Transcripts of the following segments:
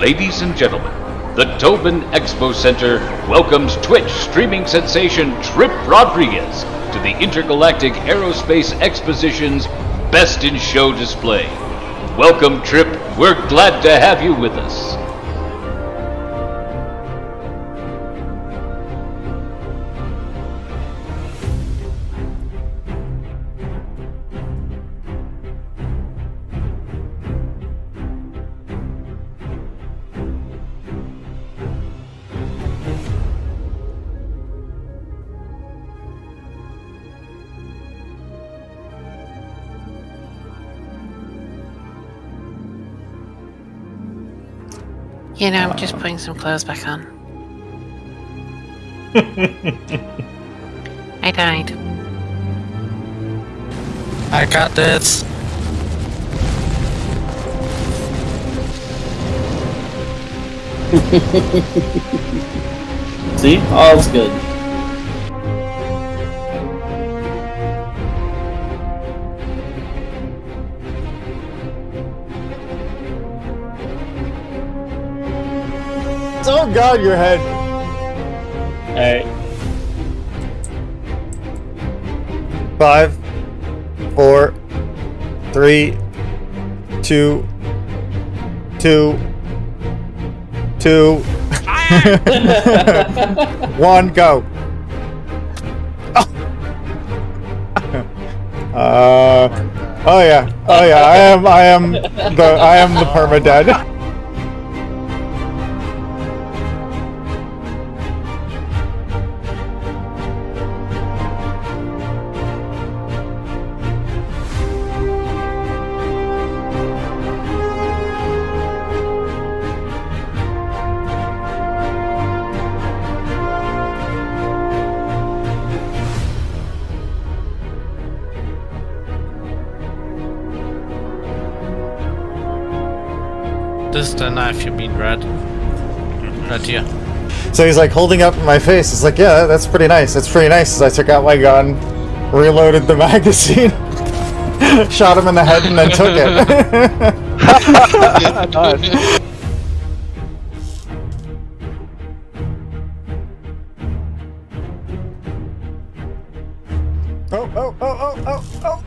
Ladies and gentlemen, the Tobin Expo Center welcomes Twitch streaming sensation Trip Rodriguez to the Intergalactic Aerospace Exposition's Best in Show display. Welcome, Trip. We're glad to have you with us. You know, I'm just uh. putting some clothes back on. I died. I got this. See? All's good. Oh god, your head. Alright. Five, four, three, two, two, two, one, go. Oh. Uh, oh yeah, oh yeah. I am, I am the, I am the perma dead. This is the knife you mean, Red. Mm-hmm. Right here. So he's like holding up my face. It's like, yeah, that's pretty nice. That's pretty nice. As I took out my gun, reloaded the magazine, shot him in the head, and then took it. oh, oh, oh, oh, oh,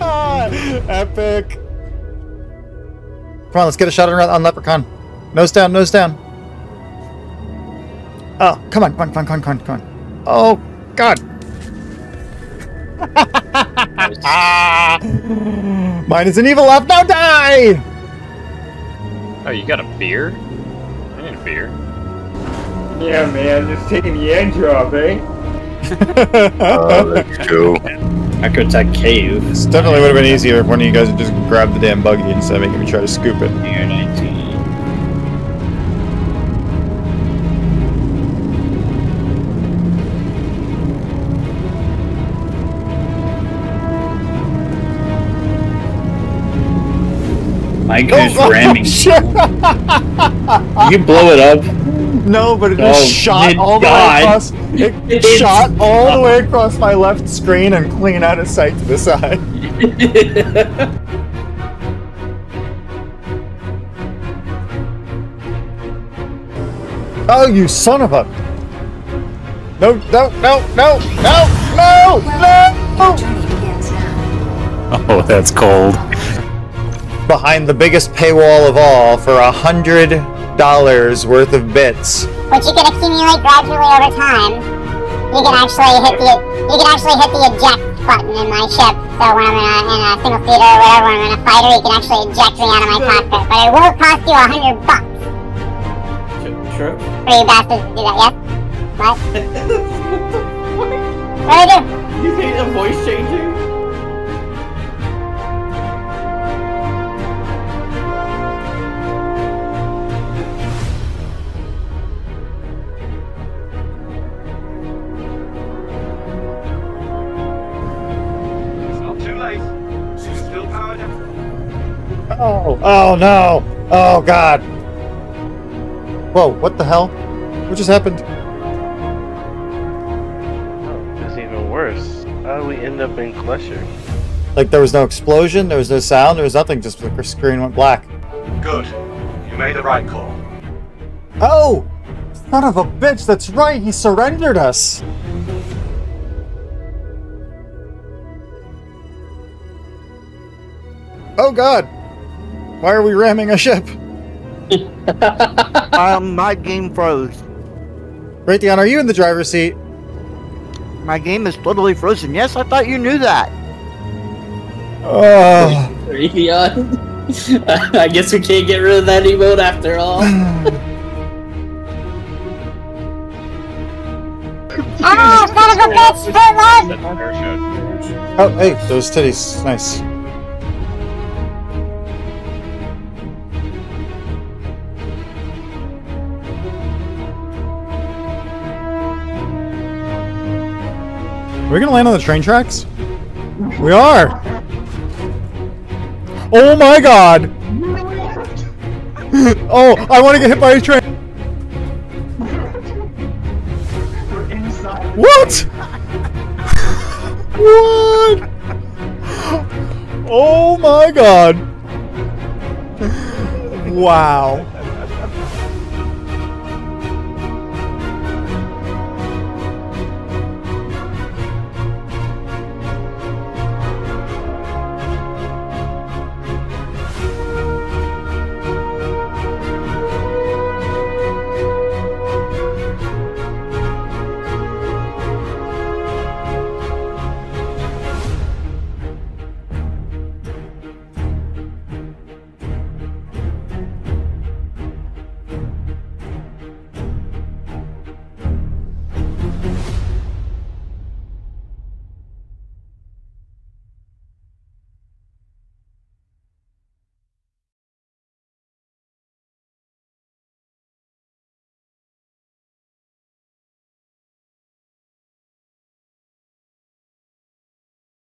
oh! Epic. Come on, let's get a shot on, on Leprechaun. Nose down, nose down. Oh, come on, come on, come on, come on, come on, come on. Oh, God. Mine is an evil left. Now die! Oh, you got a beer? I need a beer. Yeah, man, just taking the edge off, eh? Oh, that's cool. Microtech cave. This definitely would have been easier if one of you guys had just grabbed the damn buggy instead of making me try to scoop it. Year 19. Mike oh, is Oh, ramming. shit. You can blow it up. No, but it Oh, just shot it all the way across. It, it shot all the way across my left screen and clean out of sight to the side. Oh, you son of a! No, no, no, no, no, no, no! Oh, that's cold. Behind the biggest paywall of all for a hundred dollars worth of bits. which you can accumulate gradually over time. You can actually hit the you can actually hit the eject button in my ship. So when I'm in a, in a single seater or whatever, when I'm in a fighter, you can actually eject me out of my hmm. cockpit. But it will cost you a hundred bucks Sure. for you bastards to do that. Yes? What? what do I do? You hate a voice changer? Oh, oh no! Oh god! Whoa, what the hell? What just happened? Oh, it's even worse. How did we end up in Cluster? Like there was no explosion, there was no sound, there was nothing, just the screen went black. Good. You made the right call. Oh! Son of a bitch, that's right, he surrendered us! Oh god! Why are we ramming a ship? um, my game froze. Raytheon, are you in the driver's seat? My game is totally frozen. Yes, I thought you knew that. Oh. Raytheon? I guess we can't get rid of that emote after all. Oh, son of a bitch! Foot That's a parachute. Oh, hey, those titties. Nice. We gonna land on the train tracks? We are! Oh my god! oh, I want to get hit by a train! What? what? Oh my god! Wow.